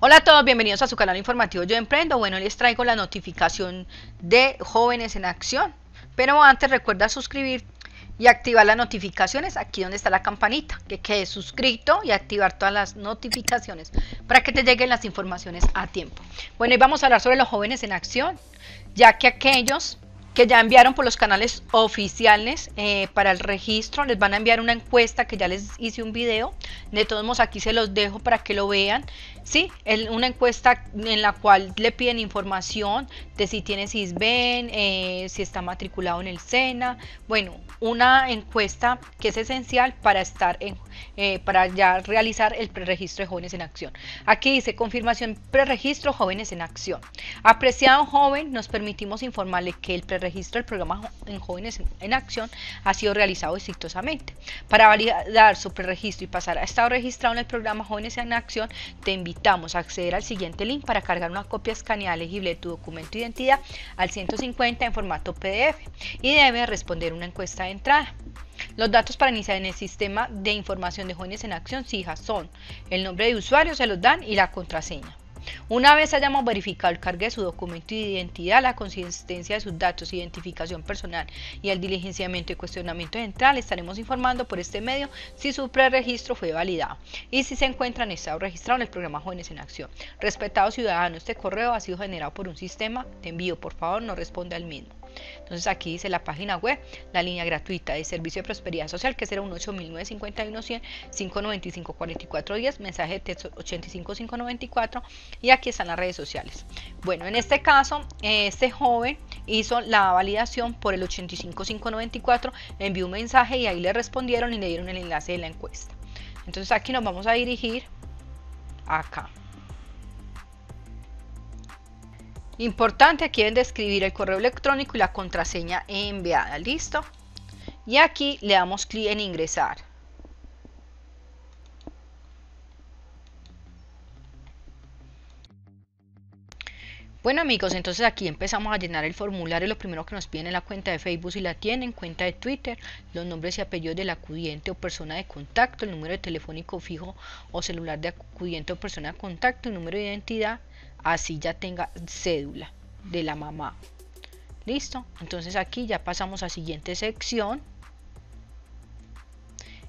Hola a todos, bienvenidos a su canal informativo Yo Emprendo. Bueno, les traigo la notificación de Jóvenes en Acción. Pero antes recuerda suscribir y activar las notificaciones aquí donde está la campanita, que quedes suscrito y activar todas las notificaciones para que te lleguen las informaciones a tiempo. Bueno, y vamos a hablar sobre los jóvenes en acción, ya que aquellos que ya enviaron por los canales oficiales eh, para el registro. Les van a enviar una encuesta que ya les hice un video. De todos modos, aquí se los dejo para que lo vean. Sí, una encuesta en la cual le piden información de si tiene CISBEN, eh, si está matriculado en el SENA. Bueno, una encuesta que es esencial para estar en, eh, para ya realizar el preregistro de jóvenes en acción. Aquí dice confirmación preregistro jóvenes en acción. Apreciado joven, nos permitimos informarle que el preregistro del programa en jóvenes en acción ha sido realizado exitosamente. Para validar su preregistro y pasar a estado registrado en el programa jóvenes en acción, te invitamos a acceder al siguiente link para cargar una copia escaneada legible de tu documento de identidad al 150 en formato PDF y debe responder una encuesta de entrada. Los datos para iniciar en el sistema de información de jóvenes en acción SIJA son el nombre de usuario, se los dan y la contraseña. Una vez hayamos verificado el cargue de su documento de identidad, la consistencia de sus datos, identificación personal y el diligenciamiento y cuestionamiento central, estaremos informando por este medio si su preregistro fue validado y si se encuentra en estado registrado en el programa Jóvenes en Acción. Respetado ciudadano, este correo ha sido generado por un sistema de envío. Por favor, no responda al mismo. Entonces aquí dice la página web, la línea gratuita de servicio de prosperidad social que será un 8951 100 595 44 días, mensaje de texto 85594 y aquí están las redes sociales. Bueno, en este caso, este joven hizo la validación por el 85594, envió un mensaje y ahí le respondieron y le dieron el enlace de la encuesta. Entonces aquí nos vamos a dirigir acá. Importante, aquí deben de escribir el correo electrónico y la contraseña enviada. ¿Listo? Y aquí le damos clic en ingresar. Bueno amigos, entonces aquí empezamos a llenar el formulario. Lo primero que nos piden es la cuenta de Facebook si la tienen, cuenta de Twitter, los nombres y apellidos del acudiente o persona de contacto, el número de telefónico fijo o celular de acudiente o persona de contacto, el número de identidad, así ya tenga cédula de la mamá. Listo, entonces aquí ya pasamos a siguiente sección.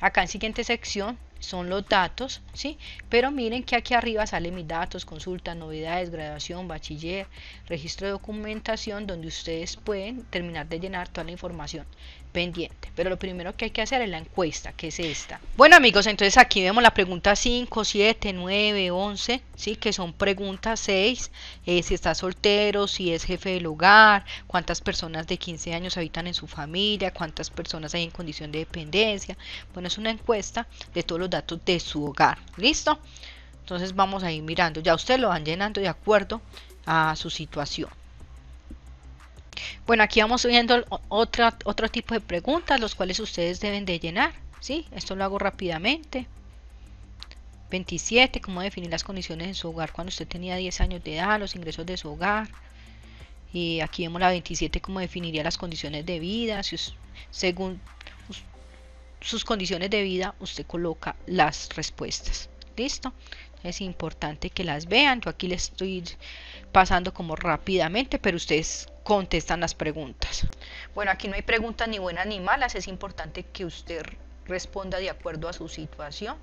Acá en siguiente sección son los datos, ¿sí? Pero miren que aquí arriba salen mis datos, consulta, novedades, graduación, bachiller, registro de documentación, donde ustedes pueden terminar de llenar toda la información pendiente. Pero lo primero que hay que hacer es la encuesta, que es esta. Bueno amigos, entonces aquí vemos la pregunta 5, 7, 9, 11, ¿sí? que son preguntas 6, eh, si está soltero, si es jefe del hogar, cuántas personas de 15 años habitan en su familia, cuántas personas hay en condición de dependencia. Bueno, es una encuesta de todos los datos de su hogar. ¿Listo? Entonces vamos a ir mirando. Ya ustedes lo van llenando de acuerdo a su situación. Bueno, aquí vamos viendo otro tipo de preguntas, los cuales ustedes deben de llenar. ¿sí? Esto lo hago rápidamente. 27, cómo definir las condiciones en su hogar cuando usted tenía 10 años de edad, los ingresos de su hogar. Y aquí vemos la 27, cómo definiría las condiciones de vida. Según sus condiciones de vida, usted coloca las respuestas. ¿Listo? Es importante que las vean. Yo aquí les estoy pasando como rápidamente, pero ustedes contestan las preguntas. Bueno, aquí no hay preguntas ni buenas ni malas. Es importante que usted responda de acuerdo a su situación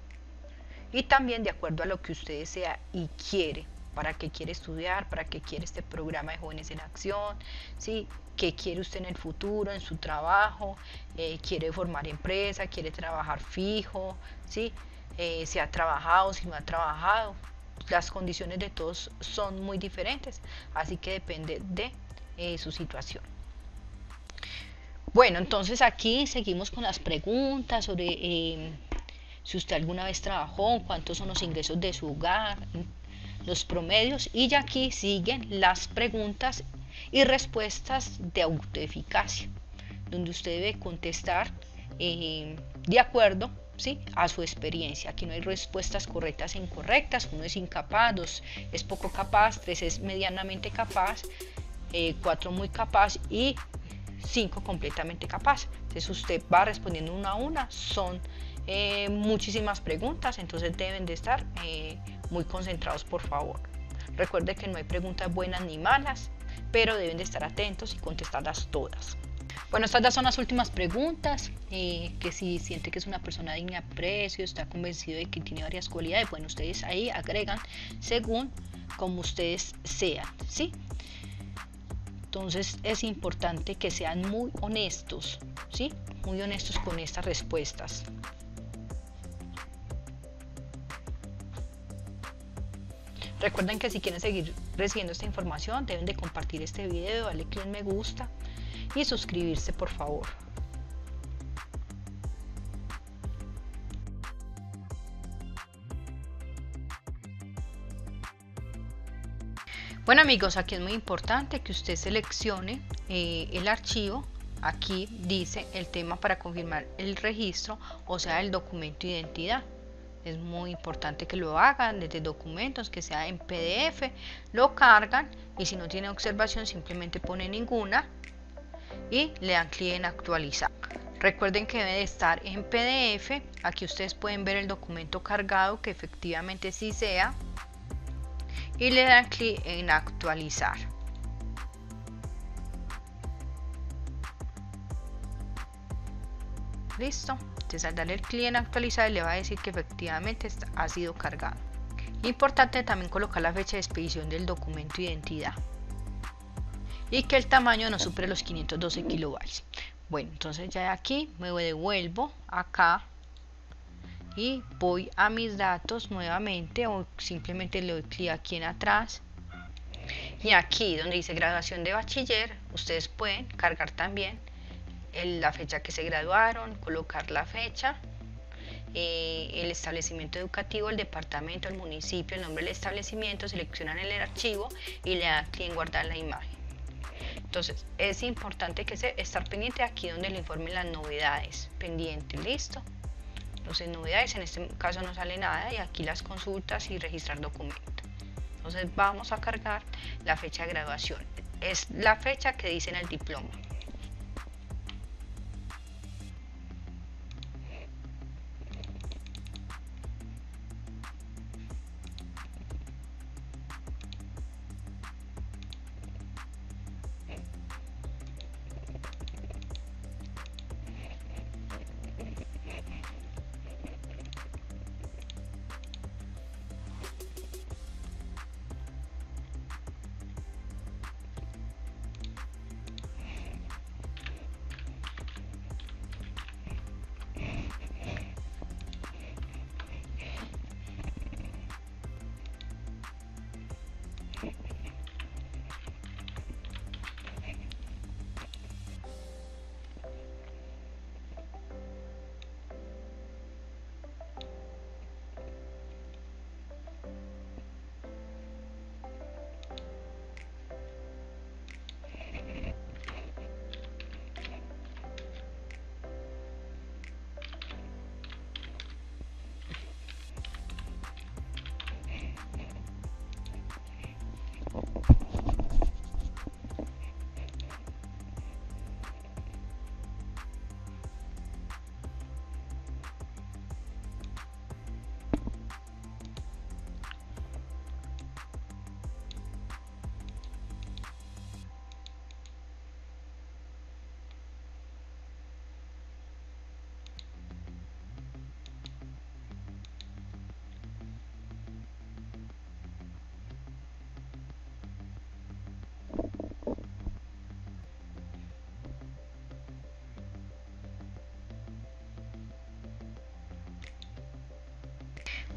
y también de acuerdo a lo que usted desea y quiere para qué quiere estudiar, para qué quiere este programa de jóvenes en acción, ¿sí? qué quiere usted en el futuro, en su trabajo, eh, quiere formar empresa, quiere trabajar fijo, ¿sí? Eh, si ha trabajado, si no ha trabajado. Las condiciones de todos son muy diferentes, así que depende de eh, su situación. Bueno, entonces aquí seguimos con las preguntas sobre si usted alguna vez trabajó, cuántos son los ingresos de su hogar, los promedios y ya aquí siguen las preguntas y respuestas de autoeficacia, donde usted debe contestar eh, de acuerdo ¿sí? a su experiencia. Aquí no hay respuestas correctas e incorrectas, uno es incapaz, dos es poco capaz, tres es medianamente capaz, eh, cuatro muy capaz y cinco completamente capaz. Entonces usted va respondiendo una a una, son eh, muchísimas preguntas, entonces deben de estar muy concentrados por favor. Recuerde que no hay preguntas buenas ni malas, pero deben de estar atentos y contestarlas todas. Bueno, estas ya son las últimas preguntas, eh, que si siente que es una persona digna de aprecio, está convencido de que tiene varias cualidades, bueno, ustedes ahí agregan según como ustedes sean, ¿sí? Entonces es importante que sean muy honestos, ¿sí? Muy honestos con estas respuestas. Recuerden que si quieren seguir recibiendo esta información deben de compartir este video, darle clic en me gusta y suscribirse por favor. Bueno amigos, aquí es muy importante que usted seleccione eh, el archivo. Aquí dice el tema para confirmar el registro, o sea, el documento de identidad. Es muy importante que lo hagan desde documentos, que sea en PDF, lo cargan y si no tiene observación simplemente pone ninguna y le dan clic en actualizar. Recuerden que debe de estar en PDF. Aquí ustedes pueden ver el documento cargado que efectivamente sí sea y le dan clic en actualizar. Listo. Entonces al darle clic en actualizar le va a decir que efectivamente ha sido cargado. Importante también colocar la fecha de expedición del documento de identidad y que el tamaño no supere los 512 kilobytes. Bueno, entonces ya aquí me devuelvo acá y voy a mis datos nuevamente o simplemente le doy clic aquí en atrás y aquí donde dice graduación de bachiller ustedes pueden cargar también la fecha que se graduaron colocar la fecha eh, el establecimiento educativo, el departamento, el municipio, el nombre del establecimiento, seleccionan el archivo y le dan clic en guardar la imagen. Entonces es importante que se estar pendiente aquí donde le informen las novedades, pendiente, listo. Entonces novedades, en este caso no sale nada y aquí las consultas y registrar documento. Entonces vamos a cargar la fecha de graduación. Es la fecha que dice en el diploma.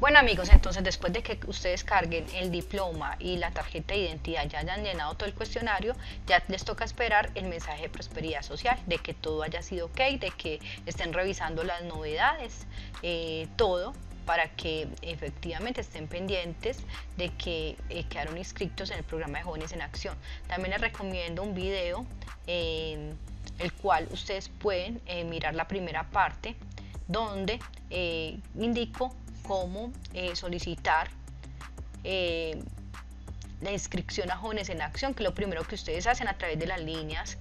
Bueno amigos, entonces después de que ustedes carguen el diploma y la tarjeta de identidad, ya hayan llenado todo el cuestionario, ya les toca esperar el mensaje de prosperidad social, de que todo haya sido ok, de que estén revisando las novedades, eh, todo para que efectivamente estén pendientes de que eh, quedaron inscritos en el programa de Jóvenes en Acción. También les recomiendo un video en el cual ustedes pueden eh, mirar la primera parte donde indico cómo eh, solicitar eh, la inscripción a Jóvenes en Acción, que lo primero que ustedes hacen a través de las líneas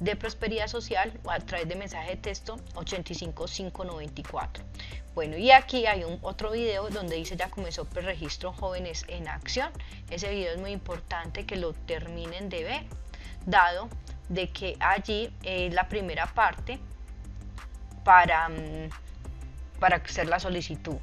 de prosperidad social o a través de mensaje de texto 85594. Bueno, y aquí hay un otro video donde dice ya comenzó el registro jóvenes en acción. Ese video es muy importante que lo terminen de ver, dado de que allí es la primera parte para, mm, para hacer la solicitud.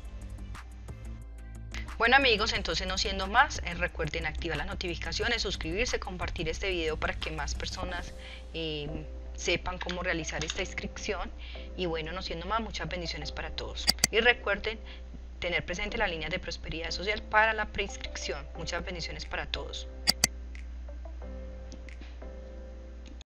Bueno amigos, entonces no siendo más, eh, recuerden activar las notificaciones, suscribirse, compartir este video para que más personas eh, sepan cómo realizar esta inscripción y bueno, no siendo más, muchas bendiciones para todos. Y recuerden tener presente la línea de prosperidad social para la preinscripción. Muchas bendiciones para todos.